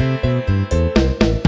Música